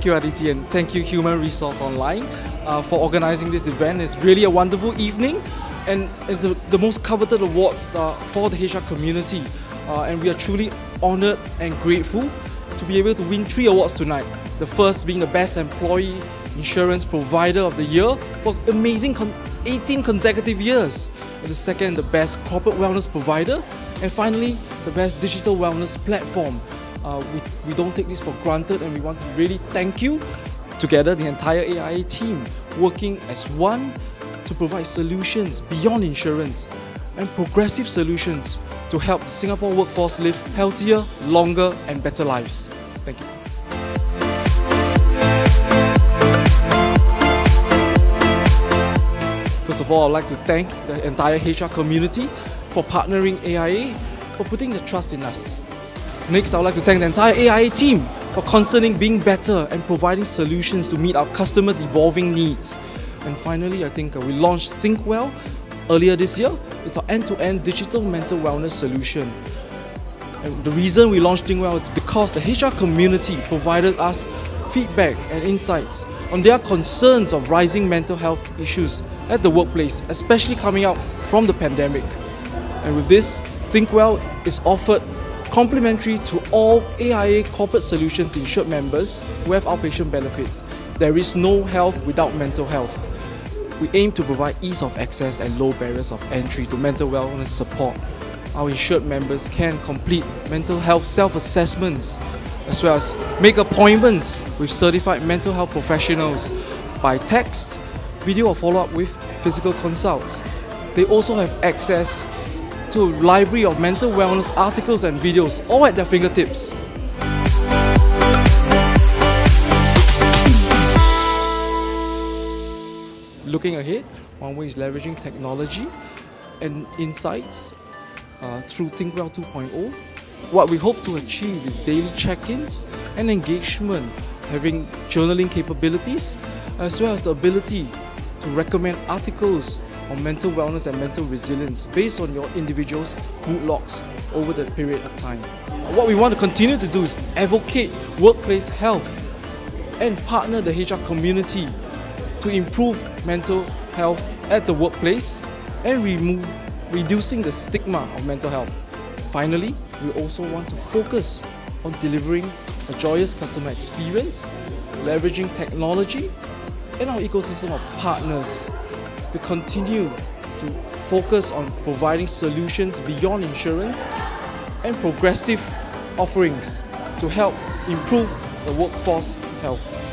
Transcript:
Thank you, Aditi, and thank you, Human Resource Online, uh, for organizing this event. It's really a wonderful evening, and it's a, the most coveted awards uh, for the HR community. Uh, and we are truly honored and grateful to be able to win three awards tonight. The first being the Best Employee Insurance Provider of the Year for amazing con 18 consecutive years. And the second, the Best Corporate Wellness Provider. And finally, the Best Digital Wellness Platform. Uh, we, we don't take this for granted and we want to really thank you together, the entire AIA team, working as one to provide solutions beyond insurance and progressive solutions to help the Singapore workforce live healthier, longer, and better lives. Thank you. First of all, I'd like to thank the entire HR community for partnering AIA, for putting the trust in us. Next, I would like to thank the entire AIA team for concerning being better and providing solutions to meet our customers' evolving needs. And finally, I think uh, we launched ThinkWell earlier this year. It's our end-to-end digital mental wellness solution. And the reason we launched ThinkWell is because the HR community provided us feedback and insights on their concerns of rising mental health issues at the workplace, especially coming out from the pandemic. And with this, ThinkWell is offered complimentary to all AIA corporate solutions insured members who have outpatient benefits. There is no health without mental health. We aim to provide ease of access and low barriers of entry to mental wellness support. Our insured members can complete mental health self-assessments as well as make appointments with certified mental health professionals by text, video or follow-up with physical consults. They also have access to a library of mental wellness articles and videos all at their fingertips. Looking ahead, one way is leveraging technology and insights uh, through ThinkWell 2.0. What we hope to achieve is daily check-ins and engagement, having journaling capabilities, as well as the ability to recommend articles on mental wellness and mental resilience based on your individual's mood logs over the period of time. What we want to continue to do is advocate workplace health and partner the HR community to improve mental health at the workplace and remove reducing the stigma of mental health. Finally, we also want to focus on delivering a joyous customer experience, leveraging technology and our ecosystem of partners to continue to focus on providing solutions beyond insurance and progressive offerings to help improve the workforce health.